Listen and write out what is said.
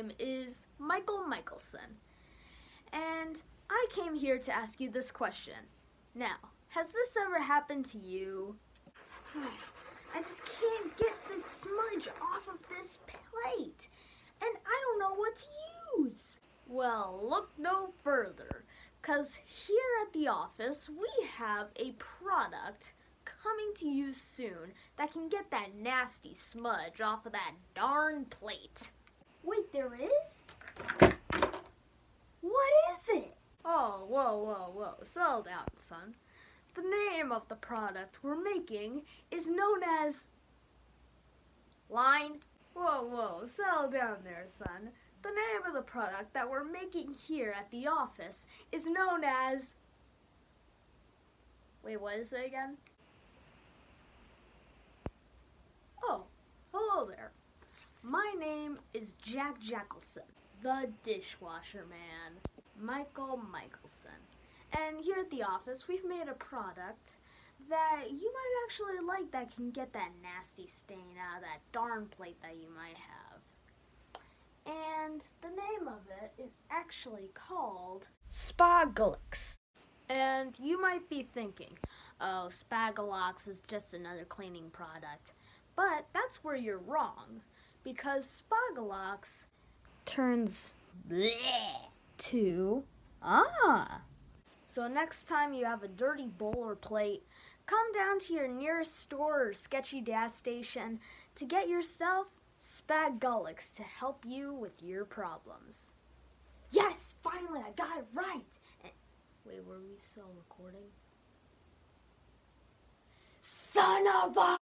name is Michael Michelson, and I came here to ask you this question. Now, has this ever happened to you? I just can't get this smudge off of this plate, and I don't know what to use. Well, look no further, because here at the office we have a product coming to you soon that can get that nasty smudge off of that darn plate. Wait, there is? What is it? Oh, whoa, whoa, whoa. Settle down, son. The name of the product we're making is known as. Line. Whoa, whoa. Settle down there, son. The name of the product that we're making here at the office is known as. Wait, what is it again? Oh, hello there. My name is Jack Jackelson, the dishwasher man. Michael Michelson. And here at the office, we've made a product that you might actually like that can get that nasty stain out of that darn plate that you might have. And the name of it is actually called Spagalix. And you might be thinking, oh, Spagalox is just another cleaning product. But that's where you're wrong, because Spagalox turns bleh to ah. So next time you have a dirty bowl or plate, come down to your nearest store or sketchy gas station to get yourself Spagalix to help you with your problems. Yes, finally, I got it right. And, wait, were we still recording? Son of a...